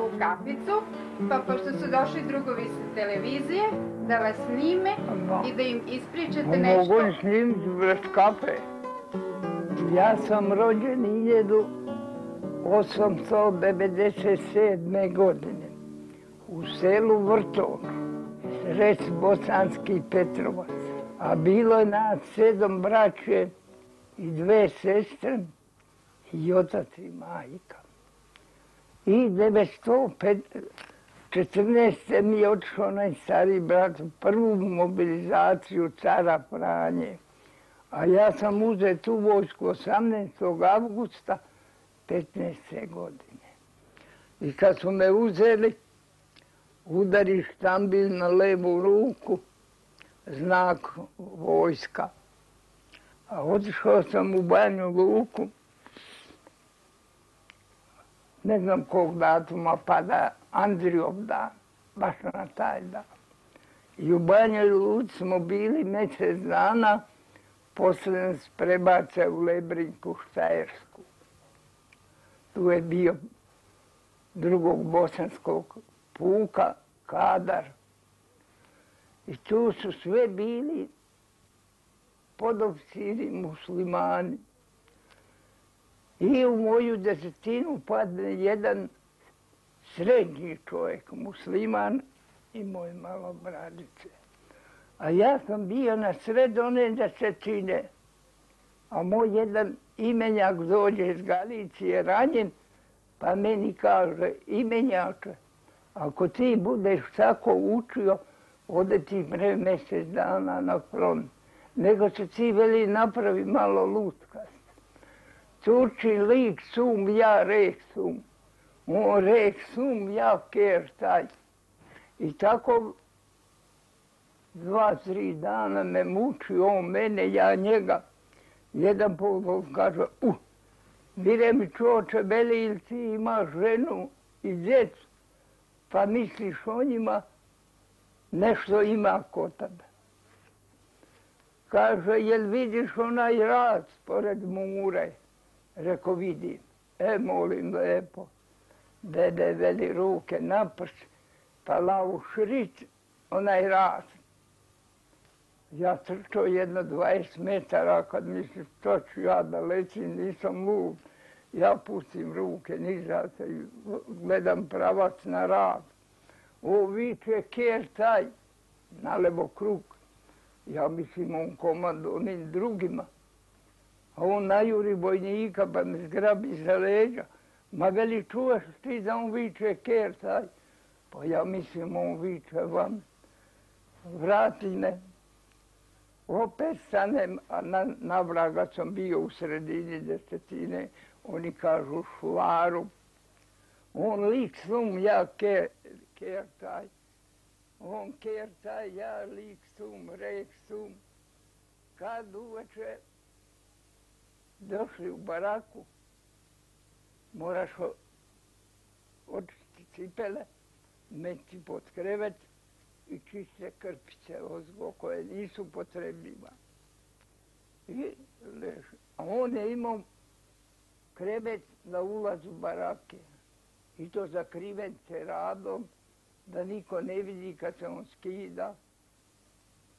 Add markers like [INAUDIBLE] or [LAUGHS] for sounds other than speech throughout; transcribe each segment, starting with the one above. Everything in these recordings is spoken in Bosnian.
ovu kapicu, pa pošto su došli drugovi sa televizije, da vas snime i da im ispričate nešto. Mogu snimiti vrš kape. Ja sam rođen 1897. godine u selu Vrtog, rec Bosanski Petrovac. A bilo je nas sedam braće i dve sestre i otac i majka. I 1914. mi je otišao onaj stari brat u prvu mobilizaciju cara Franje. A ja sam uzet u vojsku 18. augusta 15. godine. I kad su me uzeli, udari štambil na levu ruku, znak vojska. A otišao sam u banju luku, ne znam kog datuma pada Andrijov dan, baš na taj dan. I u banju luci smo bili mjesec dana, posle nas prebace u Lebrinku, Štajersku. Tu je bio drugog bosanskog puka, kadar. I tu su sve bili podobciri muslimani. I u moju desetinu padne jedan srednji čovjek, musliman i moj malo bradice. A ja sam bio na sred one desetine. A moj jedan imenjak dođe iz Galicije ranjen, pa meni kaže, imenjače, ako ti budeš tako učio, ode ti pre mjesec dana na front. Nego se ti veli napravi malo lutkast. Tuči lik sum, ja rek sum. On rek sum, ja ker taj. I tako dva, tri dana me muči on mene, ja njega. Jedan put kaže, uh, vire mi čoče, veli ili ti imaš ženu i djecu, pa misliš o njima, nešto ima kod tebe. Kaže, jel vidiš onaj rad pored mure? Reko, vidim. E, molim lepo. Dede veli ruke naprš, pa lavu šrić, onaj raz. Ja trčao jedno 20 metara, kad misliš, što ću ja da lećim, nisam lud. Ja pustim ruke, nizam se i gledam pravac na rad. O, viče, kjer taj, na levo krug. Ja mislim, on komando onim drugima. A on najuri bojnika, pa me zgrabi za leđa. Ma veli, čuvaš ti da on viče, kjer taj? Pa ja mislim, on viče vam. Vrati me. Opet stanem, a na, na vraga sam bio u sredini desetine. Oni kažu švaru. On lik sum, ja kjer, taj. On kertaj, ja lik sum, rek sum. Kad uveče došli u baraku, moraš očistiti cipele, meti pod krevet i čiste krpice ozgo koje nisu potrebljiva. I leži. A on je imao krevet na ulazu barake. I to zakriven se radom, da niko ne vidi kad se on skida,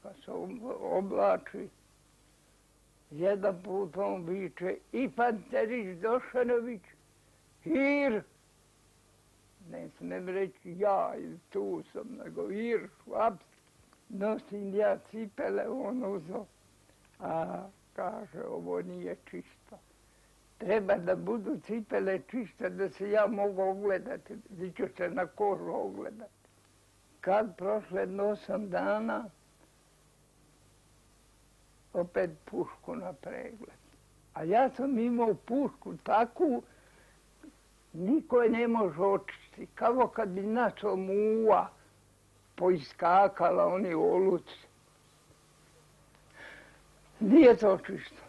kad se oblači. Jedan put on viče, i Panterić Došanović, hir, ne smem reći ja, tu sam, nego hir, švaps, nosim ja cipele, on uzo, a kaže, ovo nije čisto. Treba da budu cipele čiste, da se ja mogu ogledati, da ću se na kožu ogledati. Kad prošle osam dana, opet pušku na pregled. A ja sam imao pušku takvu, niko je ne može očistiti. Kao kad bi našao muva poiskakala oni oluci. Nije to čisto.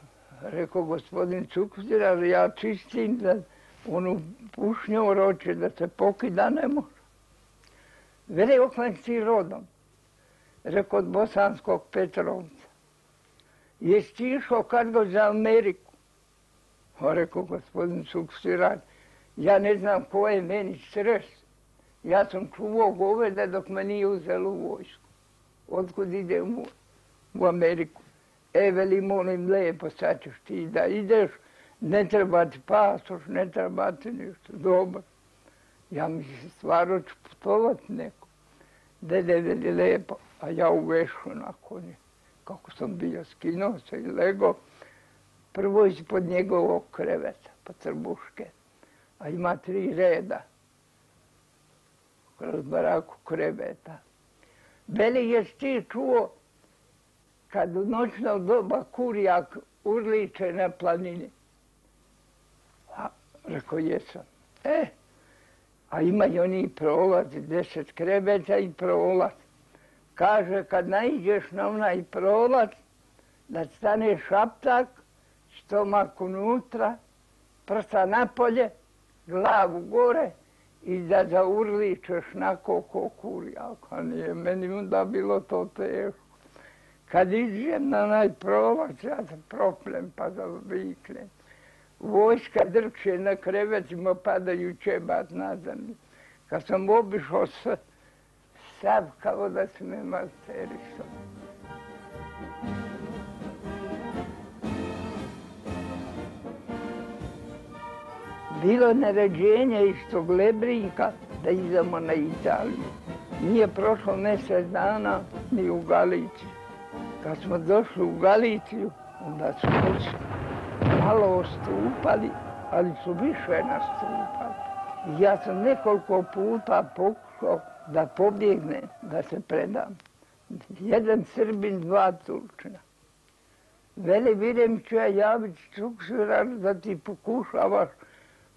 Rekao gospodin Cukvzir, ali ja čistim da onu pušnju oroče da se pokida ne može. Vele oklen si rodom. Rekao od bosanskog Petrovca. Jesi išao kad go za Ameriku? O, rekao gospodin Cukvzir, Ja ne znam ko je meni stres. Ja sam čuvao goveda dok me nije uzelo u vojsku. Otkud idem u, u Ameriku. E, veli, molim, lepo, sad ćeš ti da ideš. Ne treba ti pasoš, ne treba ti ništa. Dobro. Ja mi stvarno ću putovat neko. Dede, veli, lepo. A ja uvešu vešu na konju. Kako sam bio, skinuo se i lego. Prvo ispod njegovog kreveta, pa trbuške. A ima tri reda kroz baraku kreveta. Veli, jesi ti čuo kad u noćno doba kurijak urliče na planini? A, rekao, jesam. E, a ima i oni prolaz, deset kreveta i prolaz. Kaže, kad naiđeš na onaj prolaz, da stane šaptak, stomak unutra, prsa napolje, glavu gore, i da zaurličeš na koko kurijaka. Pa nije meni onda bilo to teško. Kad iđem na najprolaz, ja se proplem pa da viknem. Vojska drče na krevetima, padaju čebat na zemlju. Kad sam obišao sve, sav kao da se me malterišao. bilo naređenje iz tog Lebrinka da idemo na Italiju. Nije prošlo mjesec dana ni u Galiciju. Kad smo došli u Galiciju, onda su već malo ostupali, ali su više nastupali. Ja sam nekoliko puta pokušao da pobjegne, da se predam. Jedan Srbin, dva Turčina. Veli, vidim ću ja javit Čukširar da ti pokušavaš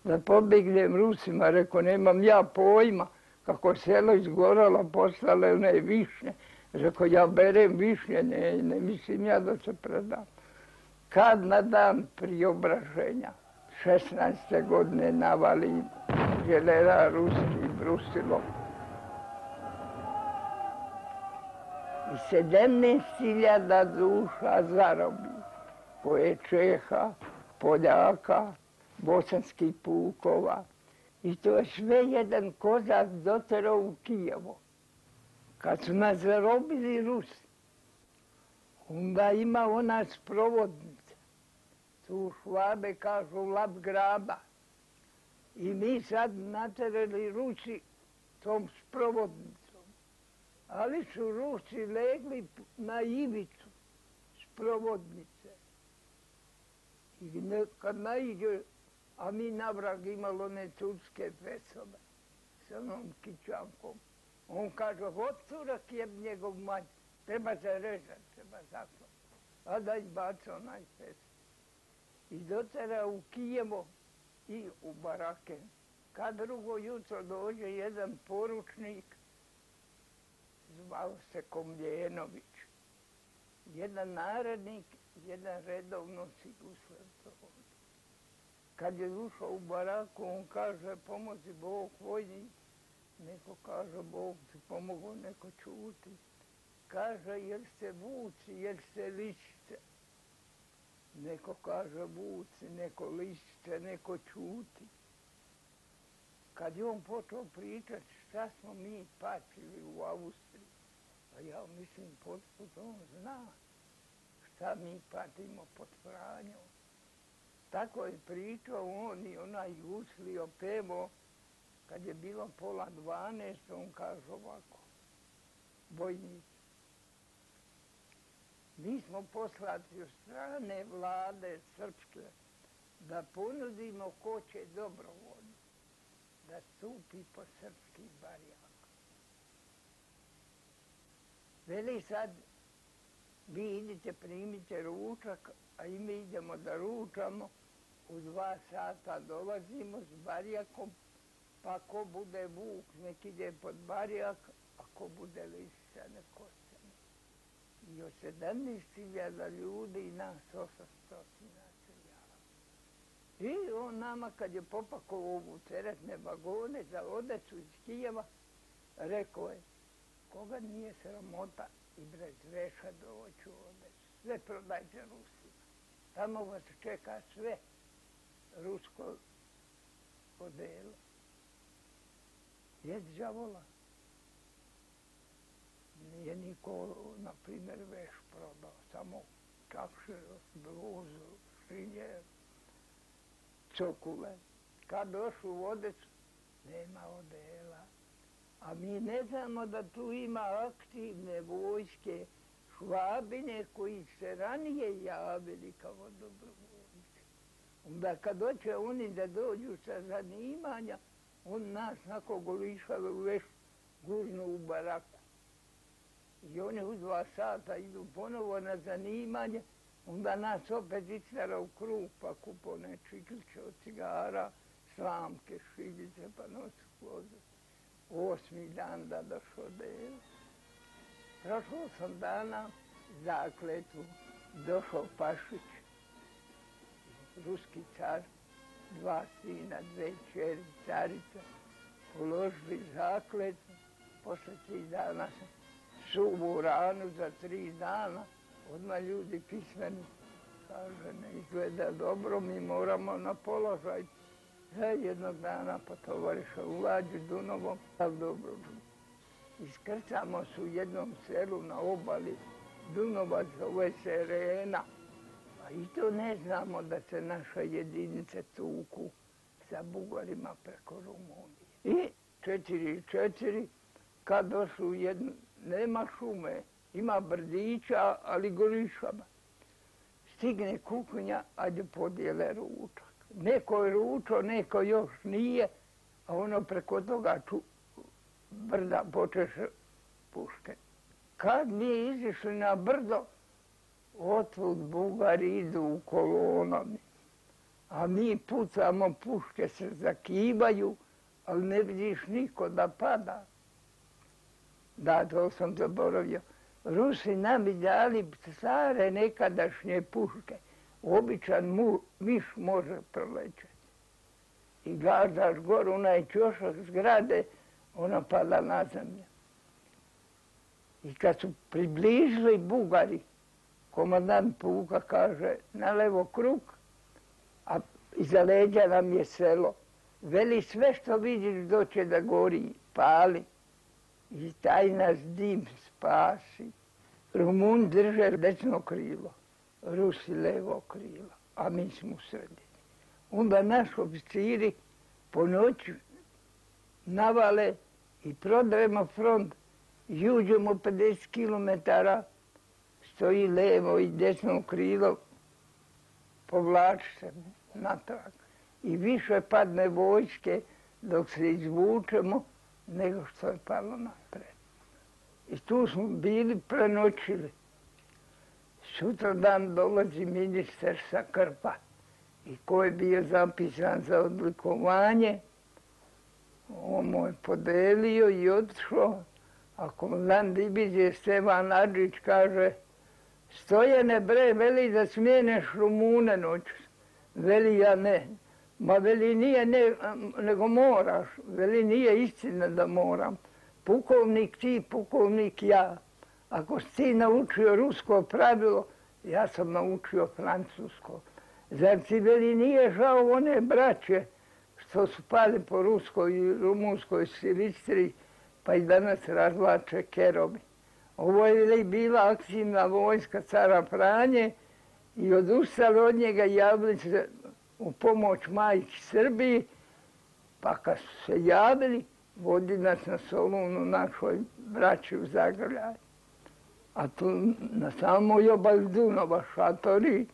da pobjegnem Rusima, rekao, nemam ja pojma kako selo izgoralo, postale one višnje. Rekao, ja berem višnje, ne, ne mislim ja da se predam. Kad na dan priobraženja, 16. godine navali želera Ruski Brusilo. 17.000 duša zarobi, koje Čeha, Poljaka, bosanskih pukova. I to je sve jedan kozak doterao u Kijevo. Kad su nas zarobili Rusi, onda ima ona sprovodnica. Tu švabe kažu lab graba. I mi sad naterali Rusi tom sprovodnicom. Ali su Rusi legli na ivicu sprovodnice. I kad najde a mi na vrag imali one turske fesove sa onom kičankom. On kaže, hod curak je njegov manj, treba se režat, treba zakon. A da izbaca onaj pes. I dotera u Kijevo i u barake. Kad drugo jutro dođe jedan poručnik, zvao se Komljenović. Jedan narednik, jedan redovno si uslev kad je ušao u baraku, on kaže, pomozi Bog vojni. Neko kaže, Bog ti pomogao, neko čuti. Kaže, jer se vuci, jer se lišće. Neko kaže vuci, neko lišće, neko čuti. Kad je on počeo pričati šta smo mi patili u Austriji, a ja mislim, potpuno on zna šta mi patimo pod Franjom. Tako je pričao on i onaj uslio pevo, kad je bilo pola dvanest, on kaže ovako, bojnik, Mi smo poslati od strane vlade srpske da ponudimo ko će dobro da stupi po srpski barijak. Veli sad, vi idite, primite ručak, a i mi idemo da ručamo, u dva sata dolazimo s barijakom, pa ko bude vuk, nek ide pod barijak, a ko bude lisica, nek ostane. I o sedamništivljada ljudi i nas osastotina se java. I on nama, kad je popakovao u teretne vagone za odeću iz Kijeva, rekao je, koga nije sramota i brez veša doću ovdje, sve prodajte Rusima. Tamo vas čeka sve rusko odelo. Jed džavola. Nije niko, na primjer, veš prodao, samo čakše, bluzu, šiljeru cokule. Kad došu u vodecu, nema odela. A mi ne znamo da tu ima aktivne vojske, švabine koji se ranije javili kao dobrovoljci. Onda kad doće oni da dođu sa zanimanja, on nas nako golišava u veš gurnu u baraku. I oni u dva sata idu ponovo na zanimanje, onda nas opet istara u krug pa kupo ne čikliće od cigara, slamke, šiljice pa nosi kloze. Osmi dan da došao del. Prošlo sam dana zakletu, došao Pašić, ruski car, dva sina, dve čeri, carica, položili zakletu, posle tri dana sam suvu ranu za tri dana, odmah ljudi pismeni, kaže, ne izgleda dobro, mi moramo na položaj. Za jednog dana potovariša u Lađu Dunovom, ali dobro, iskrcamo se u jednom selu na obali, Dunova, zove se Rena. A i to ne znamo da se naša jedinice tuku sa Bugarima preko Rumunije. I četiri četiri, kad došli u jednu, nema šume, ima brdića, ali gorišava. Stigne kukunja, ajde podijele ručak. Neko je ručo, neko još nije, a ono preko toga ču, brda počeše puške. Kad mi izišli na brdo, otvud Bugari idu u kolonami. A mi pucamo, puške se zakivaju, ali ne vidiš niko da pada. Da, to sam zaboravio. Rusi nam dali stare nekadašnje puške. Običan mu, miš može prolećati. I gazdaš gor, onaj čošak zgrade, ona pada na zemlju. I kad su približili Bugari, komandant puka kaže, na levo krug, a iza leđa nam je selo. Veli sve što vidiš doće da gori, pali. I taj nas dim spasi. Rumun drže desno krilo, Rusi levo krilo, a mi smo u sredini. Onda naš oficiri po noću navale i prodremo front i uđemo 50 km, stoji levo i desno krilo, povlači se natrag. I više padne vojske dok se izvučemo nego što je palo napred. I tu smo bili prenoćili. Sutra dan dolazi ministar sa Krpa i ko je bio zapisan za odlikovanje, on mu je podelio i otišao A komandant divizije Stevan Adžić kaže Stojene bre, veli da smijeneš Rumune noć. Veli ja ne. Ma veli nije ne, nego moraš. Veli nije istina da moram. Pukovnik ti, pukovnik ja. Ako si ti naučio rusko pravilo, ja sam naučio francusko. Zar ti veli nije žao one braće što su pali po ruskoj i rumunskoj silistri, pa i danas razlače kerovi. Ovo je bila aktivna vojska cara Franje i odustali od njega javili se u pomoć majki Srbiji, pa kad su se javili, vodi nas na Solunu našoj braći u Zagrljaj. A tu na samoj obali Dunova šatori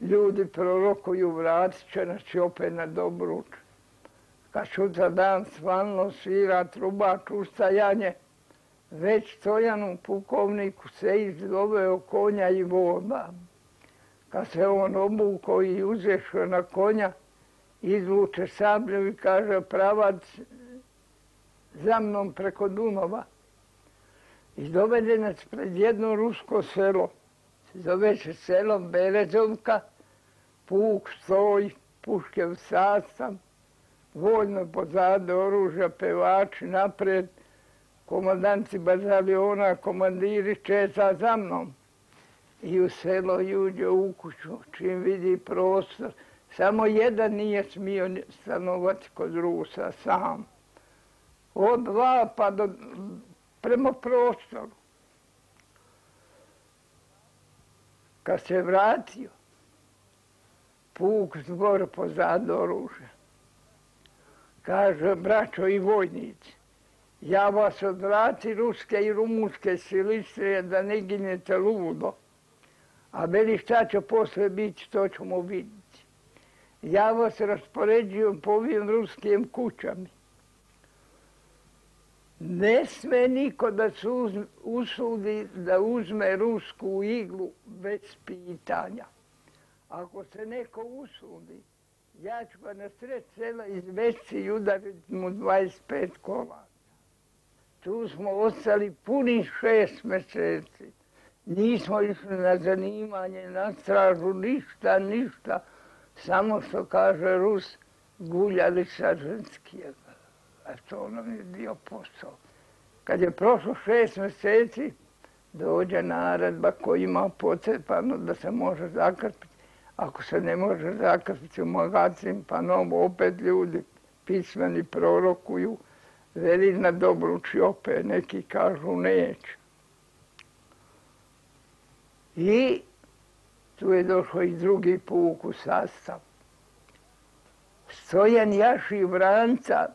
ljudi prorokuju vratit će nas opet na dobruč kad sutra dan svalno svira truba čustajanje, već Stojanu pukovniku se izdoveo konja i voda. Kad se on obuko i uzešao na konja, izvuče sablju i kaže pravac za mnom preko Dunova. I dovede nas pred jedno rusko selo. Zove se selom Berezovka, puk stoj, puške u sastav, vojno pozade oružja, pevači napred, komandanci bazaliona, komandiri četa za mnom. I u selo juđe u kuću, čim vidi prostor, Samo jedan nije smio stanovati kod Rusa sam. Od dva pa do, prema prostoru. Kad se vratio, puk zbor pozad oružja. Kaže, braćo i vojnici, ja vas odvrati ruske i rumunske silistrije da ne ginete ludo. A veli šta će posle biti, to ćemo vidjeti. Ja vas raspoređujem po ovim ruskim kućami. Ne sme niko da se usudi da uzme rusku iglu bez pitanja. Ako se neko usudi, ja ću ga na sred sela izvesti i udariti mu 25 kola. Tu smo ostali puni šest meseci. Nismo išli na zanimanje, na stražu, ništa, ništa. Samo što kaže Rus, guljali sa ženskijega. A to nam je bio posao. Kad je prošlo šest mjeseci, dođe naredba koji ima pocepano da se može zakrpiti. Ako se ne može zakrpiti u magacin, pa novo opet ljudi pismeni prorokuju, veli na dobru čiope, neki kažu neće. I tu je došao i drugi puk u sastav. Stojan Jaši Vranca,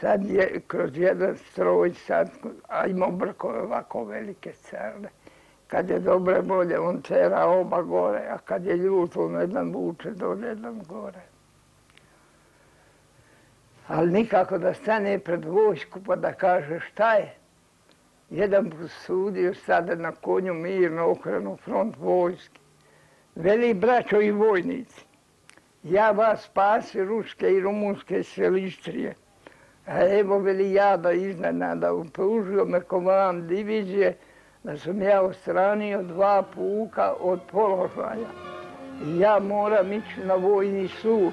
sad je kroz jedan stroj, sad, a imao brkove ovako velike crne. Kad je dobre bolje, on cera oba gore, a kad je ljut, on jedan vuče do jedan gore. Ali nikako da stane pred vojsku pa da kaže šta je. Jedan posudio sada na konju mirno okrenu front vojske. Veli braćo i vojnici, ja vas spasi ruske i rumunske selištrije. A evo veli da iznenada upružio me komand divizije da sam ja ostranio dva puka od položaja. I ja moram ići na vojni sud.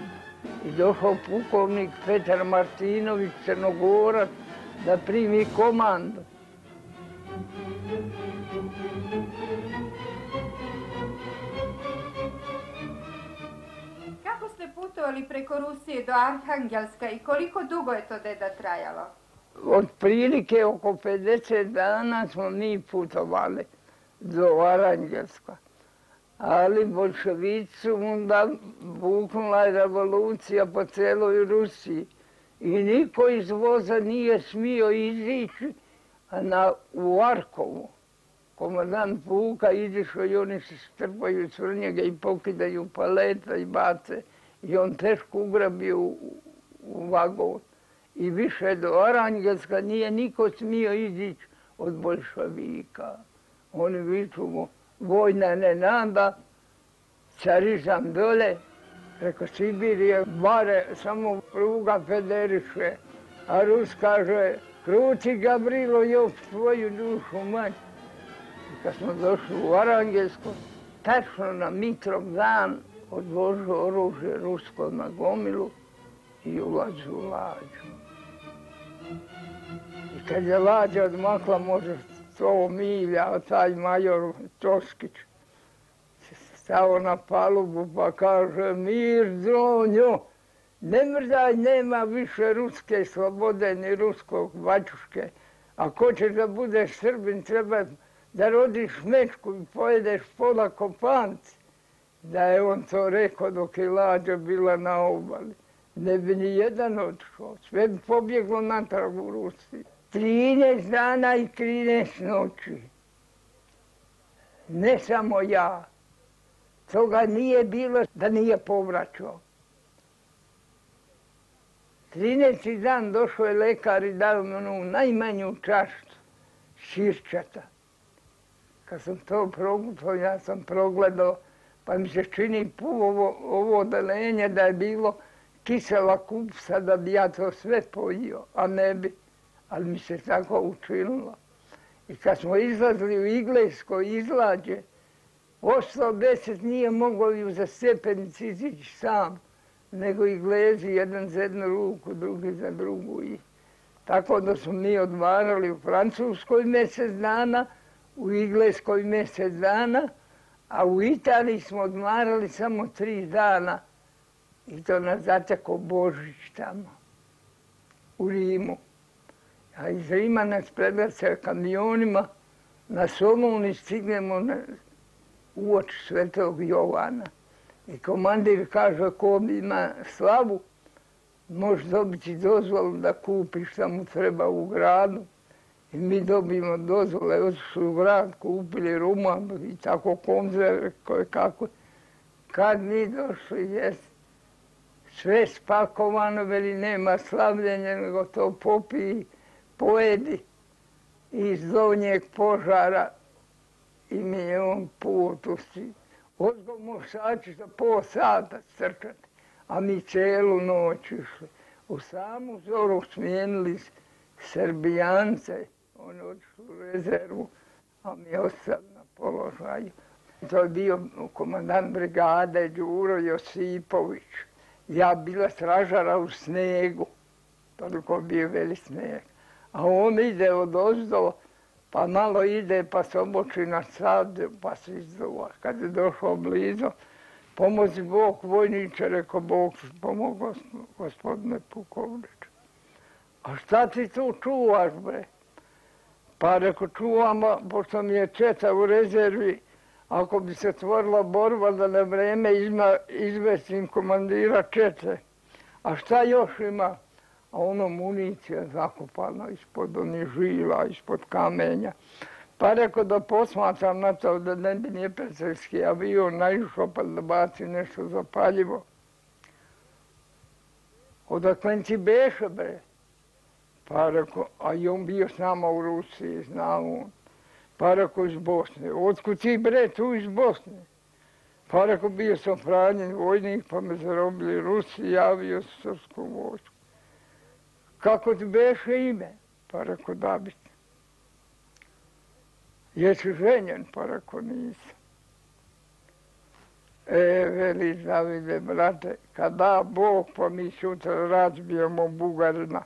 I došao pukovnik Petar Martinović Crnogorac da primi komandu. Putovali preko Rusije do Arhangelska i koliko dugo je to deda trajalo? Od prilike oko 50 dana smo mi putovali do Arhangelska. Ali bolševici su onda buknula revolucija po celoj Rusiji. I niko iz voza nije smio izići na, u Arkovu. Komandant Vuka izišao i oni se strpaju s njega i pokidaju paleta i bace. I on teško ugrabio u, u vagon. I više do Arangelska nije niko smio izići od bolševika. Oni viču mu, vojna ne nada, carizam dole, preko Sibirije, bare samo pruga federiše. A Rus kaže, kruti Gabrilo Jop svoju dušu manj. I kad smo došli u Arangelsko, tačno na Mitrov dan odvožu oružje rusko na gomilu i ulazi u lađu. I kad je lađa odmakla, može to milja, a taj major Toškić stao na palubu pa kaže mir dronjo, ne mrzaj, nema više ruske slobode ni ruskog vačuške. A ko će da budeš srbin, treba da rodiš mečku i pojedeš pola kopanci. Da je on to rekao dok je lađa bila na obali. Ne bi ni jedan odšao, sve bi pobjeglo natrag u Rusiji. 13 dana i 13 noći. Ne samo ja. Toga nije bilo da nije povraćao. 13. dan došao je lekar i dao mi onu najmanju čaštu širčata. Kad sam to progutao, ja sam progledao, pa mi se čini ovo, ovo odelenje da je bilo kisela kupsa da bi ja to sve pojio, a ne bi ali mi se tako učinilo. I kad smo izlazili u Iglesko izlađe, ostao deset nije mogao ju za stepenici izići sam, nego i jedan za jednu ruku, drugi za drugu. I tako da smo mi odvarali u Francuskoj mjesec dana, u Igleskoj mjesec dana, A u Italiji smo odmarali samo tri dana i to nas zatekao Božić tamo u Rimu. A iz Rima nas predlace kamionima na Somuni stignemo na uoč Svetog Jovana. I komandir kaže ko ima slavu, može dobiti dozvolu da kupi šta mu treba u gradu. I mi dobijemo dozvole, otišli u grad, kupili ruman i tako konzerve koje kako. Kad mi došli, jest sve spakovano, veli nema slavljenja, nego to popiji, pojedi iz donjeg požara i mi je on put usti. Odgo mošači za pol sata crkati, a mi celu noć išli. U samu zoru smijenili Srbijance, on odšao u rezervu, a mi ostali na položaju. To je bio komandant brigade Đuro Josipović ja bila stražara u snegu, toliko bio veli sneg. A on ide od ozdo, pa malo ide, pa se oboči na sad, pa se izduva. Kad je došao blizu, pomozi Bog, vojniče, rekao Bog, pomogu gospodine Pukovniče. A šta ti tu čuvaš, bre? Pa reko čuvamo, pošto mi je četa u rezervi, ako bi se stvorila borba da na vreme izma, izvestim komandira čete. A šta još ima? A ono municija zakopana ispod onih žila, ispod kamenja. Pa rekao da posmatram na to da ne bi nije pesarski avion naišao pa da baci nešto zapaljivo. Odakle ti beše, bre? Pa rekao, a i on bio s nama u Rusiji, znao on. Pa rekao iz Bosne. Otkud ti bre tu iz Bosne? Pa rekao bio sam franjen vojnik pa me zarobili Rusi javio se srpsku vojsku. Kako ti beše ime? Pa rekao David. Jesi ženjen? Pa rekao nisam. E, veli Davide, brate, kada Bog pa mi sutra razbijemo Bugarina,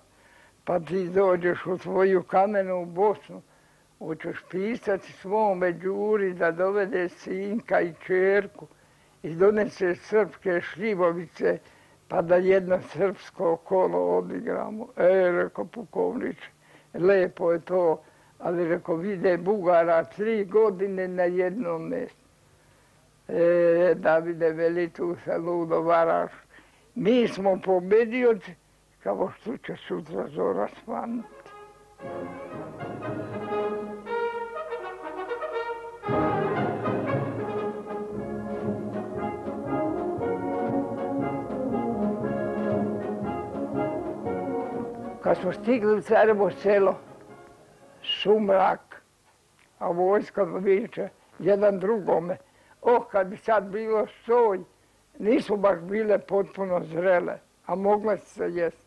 pa ti dođeš u svoju kamenu u Bosnu, hoćeš pisati svome đuri da dovede sinka i čerku i donese srpske šljivovice pa da jedno srpsko kolo odigramo. E, reko pukovnič, lepo je to, ali reko vide Bugara tri godine na jednom mjestu. E, Davide, veli tu se ludo varaš. Mi smo pobedioci, kao što će sutra zora svanuti. Kad smo stigli u Carevo selo, sumrak, a vojska viče jedan drugome, oh, kad bi sad bilo soj, nisu baš bile potpuno zrele, a mogle se jesti.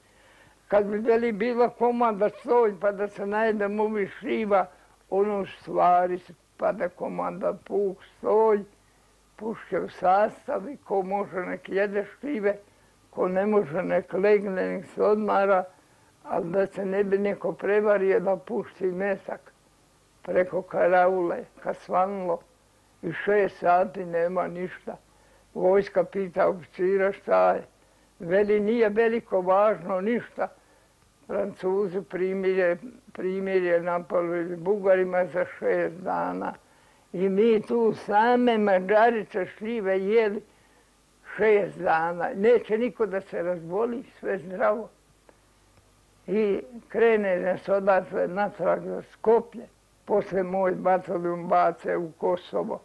Kad bi veli bila komanda soj, pa da se najde movi šiva, ono stvari se, pa da komanda puk, soj, puške u sastavi, ko može nek jede šive, ko ne može nek legne, nek se odmara, ali da se ne bi neko prevario da pušti mesak preko karaule, kad svanulo i šest sati nema ništa. Vojska pita oficira šta je. Veli nije veliko važno ništa. Francuzi primilje, primilje napalili Bugarima za šest dana. I mi tu same mađarice šljive jeli šest dana. Neće niko da se razboli, sve zdravo i krene nas odatle natrag za Skoplje. Posle moj batalion bace u Kosovo.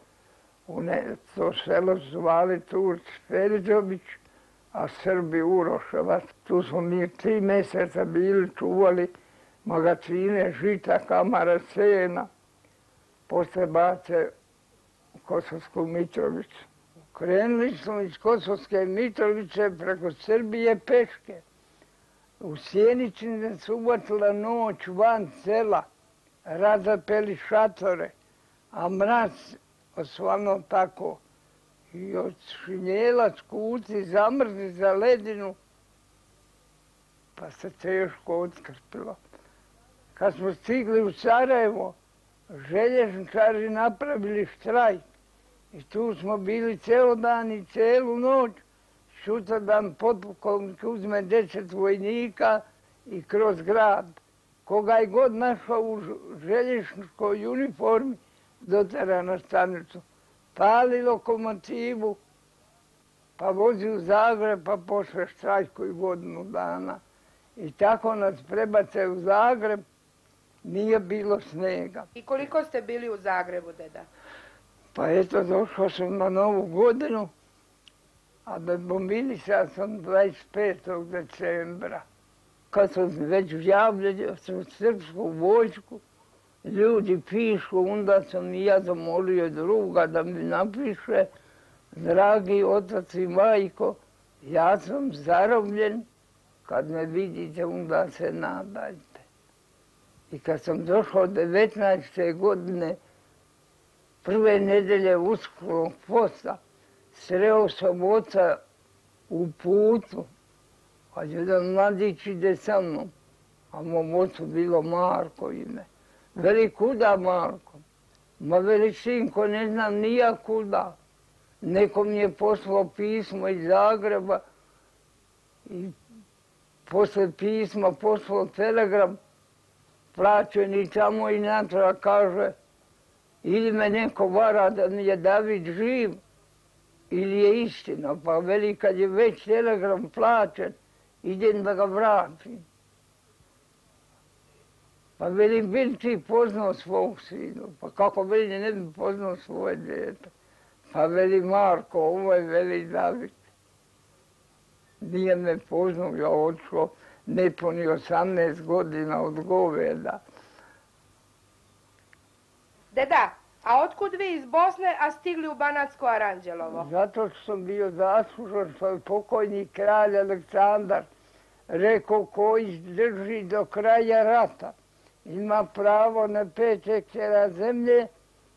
U ne, to selo zvali Turc Feridžović, a Srbi Uroševac. Tu smo mi tri meseca bili, čuvali magacine, žita, kamara, sena. Posle bace u Kosovsku Mitrovicu. Krenuli smo iz Kosovske Mitrovice preko Srbije peške. U Sjeničini se uvatila noć van sela, razapeli šatore, a mraz osvano tako. I od šinjela skuci zamrzi za ledinu, pa se teško odskrpilo. Kad smo stigli u Sarajevo, željezničari napravili štrajk I tu smo bili ceo dan i celu noć. Sutra dan potpukovnik uzme deset vojnika i kroz grad. Koga je god našao u željezničkoj uniformi, dotera na stanicu. Pali lokomotivu, pa vozi u Zagreb, pa posle štrajku i godinu dana. I tako nas prebace u Zagreb, nije bilo snega. I koliko ste bili u Zagrebu, deda? Pa eto, došao sam na novu godinu, a da bombilisao sam 25. decembra. Kad sam već javljao sam srpsku vojsku, ljudi pišu, onda sam i ja zamolio druga da mi napiše, dragi otac i majko, ja sam zarobljen, kad me vidite, onda se nadajte. I kad sam došao 19. godine, prve nedelje uskrog posta, sreo sam oca u putu, a jedan mladić ide sa mnom, a mom ocu bilo Marko ime. Veli, kuda Marko? Ma veli, sinko, ne znam nija kuda. Neko mi je poslao pismo iz Zagreba i posle pisma poslao telegram, plaćen i tamo i natra kaže ili me neko vara da mi je David živ ili je istina. Pa veli kad je već telegram plaćen, idem da ga vratim. Pa veli, bil ti poznao svog sinu? Pa kako veli, ne bi poznao svoje djete? Pa veli, Marko, ovo je veli David. Nije me poznao, ja odšao nepuni 18 godina od goveda. Deda, a otkud vi iz Bosne, a stigli u Banatsko Aranđelovo? Zato što sam bio zaslužan što je pokojni kralj Aleksandar rekao ko izdrži do kraja rata ima pravo na pet hektara zemlje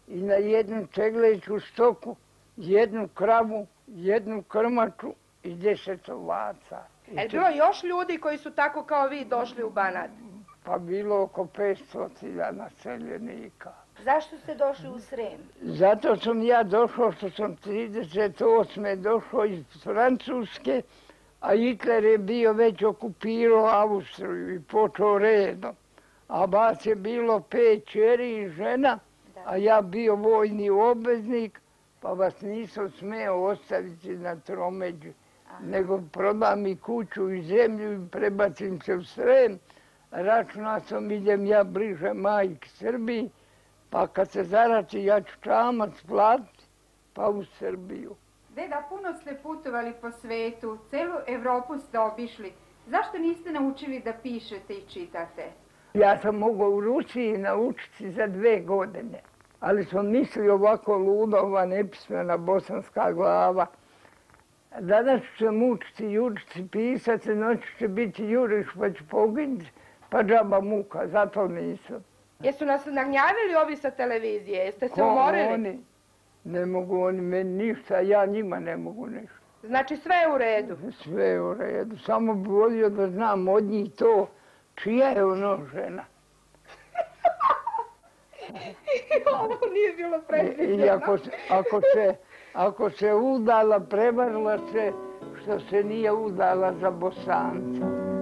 i na jednu čegleću stoku, jednu kravu, jednu krmaču i deset ovaca. E, bilo još ljudi koji su tako kao vi došli u Banat? Pa bilo oko 500 naseljenika. Zašto ste došli u Srem? Zato sam ja došao što sam 38. došao iz Francuske, a Hitler je bio već okupirao Austriju i počeo redom. A vas je bilo pet čeri i žena, a ja bio vojni obveznik, pa vas nisam smeo ostaviti na tromeđu, nego prodam i kuću i zemlju i prebacim se u Srem. Računa sam, idem ja bliže majke Srbiji, Pa kad se zarači, ja ću čamac platiti, pa u Srbiju. Deda, puno ste putovali po svetu, celu Evropu ste obišli. Zašto niste naučili da pišete i čitate? Ja sam mogao u Rusiji naučiti za dve godine, ali smo mislili ovako luda, ova nepismena bosanska glava. Danas ću mučiti, jučiti, pisati, noć će biti juriš, pa ću poginiti, pa džaba muka, zato nisam. Jesu nas nagnjavili ovi sa televizije? Jeste se umorili? Oni? Ne mogu oni meni ništa, ja njima ne mogu ništa. Znači sve je u redu? Sve je u redu. Samo bi volio da znam od njih to čija je ono žena. [LAUGHS] Ovo nije bilo predviđeno. I ako se, ako se, ako se udala, prevarila se što se nije udala za bosanca.